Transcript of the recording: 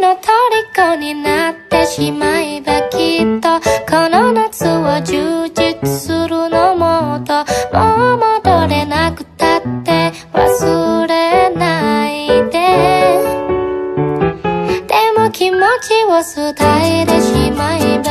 の虜になってしまえばきっとこの夏は充実するのもっともう戻れなくたって忘れないで。でも気持ちを伝えてしまえば